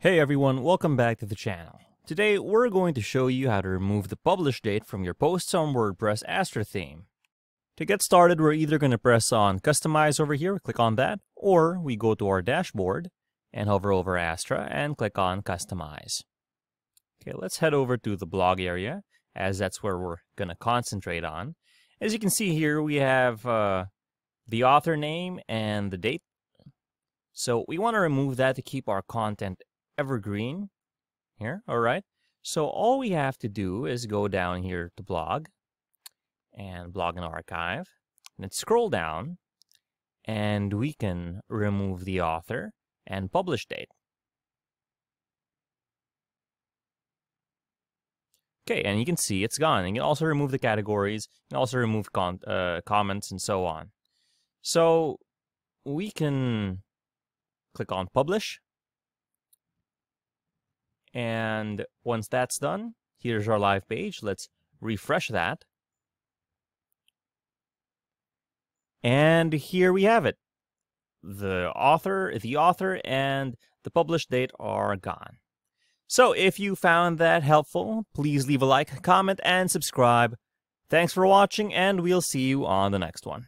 Hey everyone, welcome back to the channel. Today we're going to show you how to remove the publish date from your posts on WordPress Astra theme. To get started, we're either going to press on Customize over here, click on that, or we go to our dashboard and hover over Astra and click on Customize. Okay, let's head over to the blog area, as that's where we're going to concentrate on. As you can see here, we have uh, the author name and the date. So we want to remove that to keep our content evergreen here, all right? So all we have to do is go down here to blog and blog and archive and scroll down and we can remove the author and publish date. Okay, and you can see it's gone. You can also remove the categories, you can also remove uh, comments and so on. So we can click on publish and once that's done, here's our live page. Let's refresh that. And here we have it. The author, the author, and the published date are gone. So if you found that helpful, please leave a like, comment, and subscribe. Thanks for watching, and we'll see you on the next one.